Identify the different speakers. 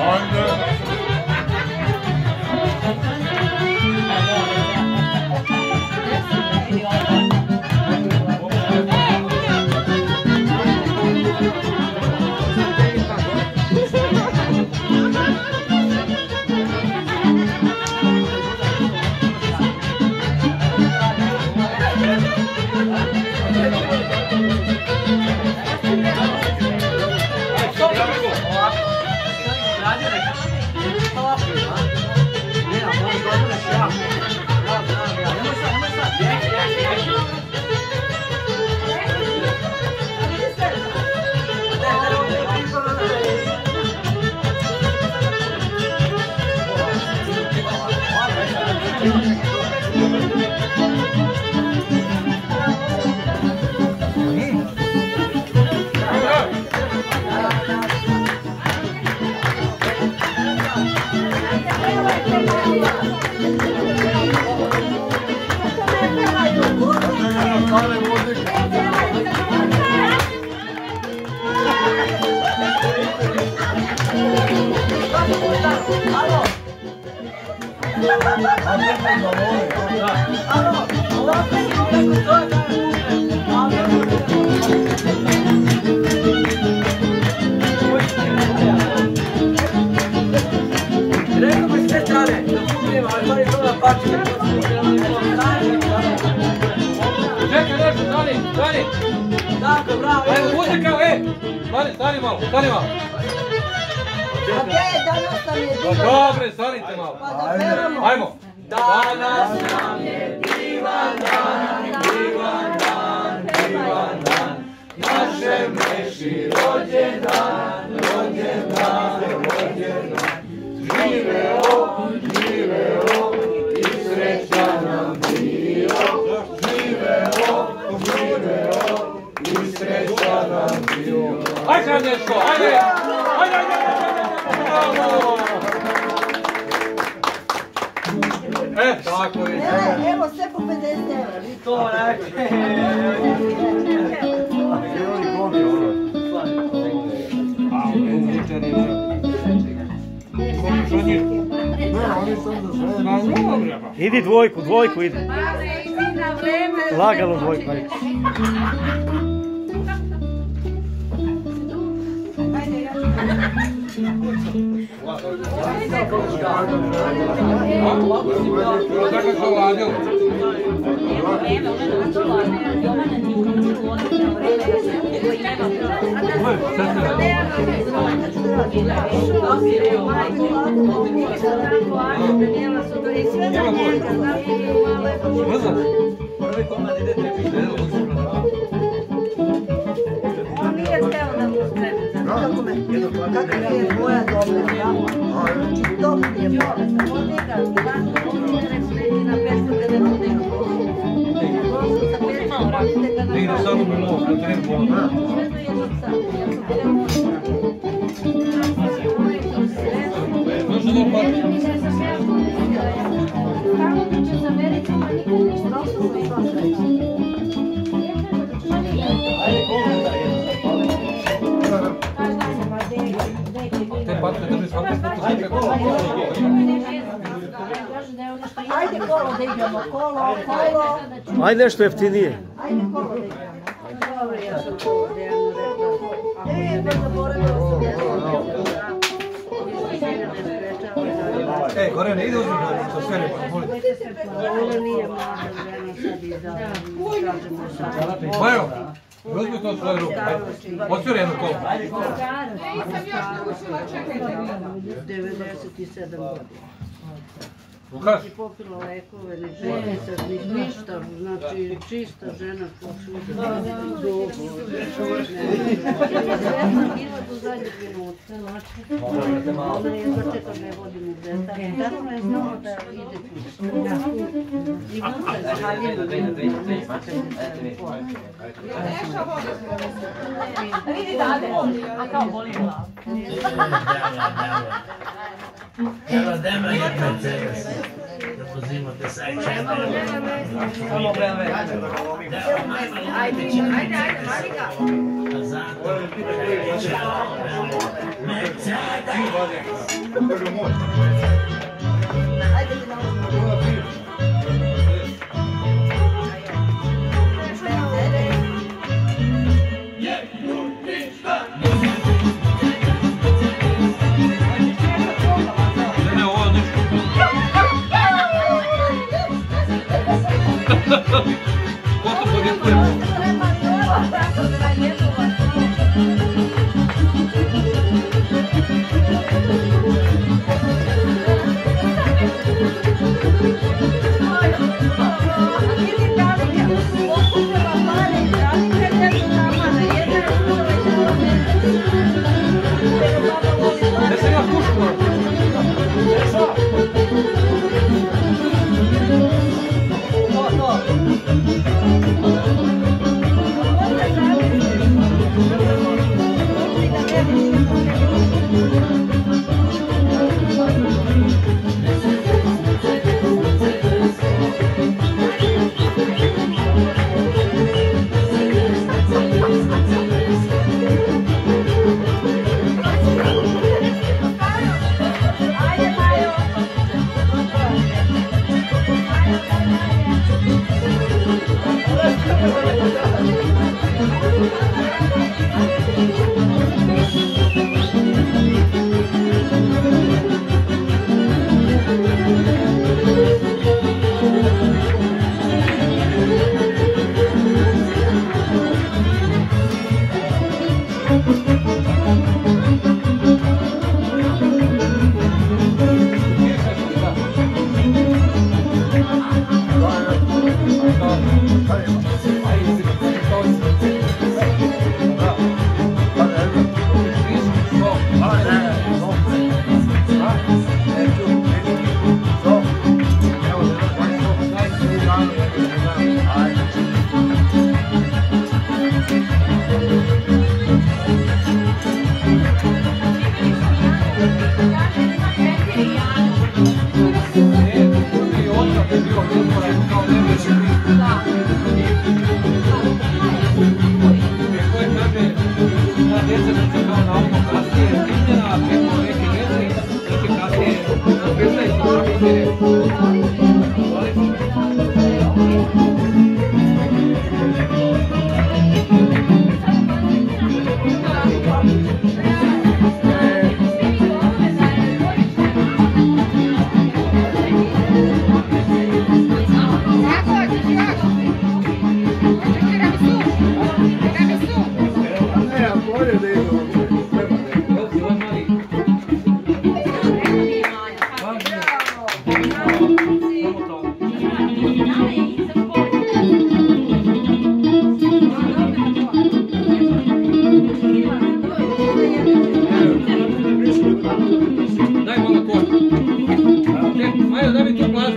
Speaker 1: on the
Speaker 2: あの、Stani, malo, stani malo.
Speaker 3: A gdje je danas nam je
Speaker 2: Pa
Speaker 3: divan?
Speaker 2: dobre, stanite malo.
Speaker 3: Pa.
Speaker 2: Ajmo. Danas nam je divan dan, divan dan, divan dan. Naše meši rođendan, bio. Ajde sad nešto, ajde! Ajde, ajde, ajde, ajde, bravo! E, tako je.
Speaker 3: Evo, evo sve po 50 evra.
Speaker 1: I to reče.
Speaker 4: Idi dvojku, dvojku idi. Lagano dvojku,
Speaker 3: Mızı? o komandı da tepkiler Kako me, kako je tvoja dobra, bravo. Znači, to je bolest. On njega, on nije rekao na 550 nego. Prosto sa 500 idete ga na
Speaker 2: Ti ide samo na novo, na teren pola.
Speaker 3: Sve do jednog sata. Ja sam htio
Speaker 2: Možeš da opati? Te
Speaker 3: Ajde kolo da igramo, kolo, kolo.
Speaker 4: Ajde nešto jeftinije.
Speaker 3: Ajde kolo da igramo. Dobro, ja sam to Dejanu rekla. E, zaboravila sam nešto.
Speaker 2: Gore ne ide uzmi to sve ne molim.
Speaker 3: Ovo nije mlada žena. Kažemo sad.
Speaker 2: Uzmi to svoje ruke. Otvori jednu kolu.
Speaker 3: 97 godina.
Speaker 2: Lukaš,
Speaker 3: Ni popila lekove, ni penice, ni ništa. Znači, čista žena ko šuta. Hiljadu zadnjeg minuta. Ona je za čekam ne vodim u detalje. Tako je znao da ide kući. I vuka je za haljinu.
Speaker 5: Vidi dade, a kao boli glavu.
Speaker 6: Je Mercedes. Da pozimate saj
Speaker 1: Samo BMW.
Speaker 6: Ajde, ajde, ajde, Marika. A
Speaker 2: Mas have deve ter
Speaker 3: quase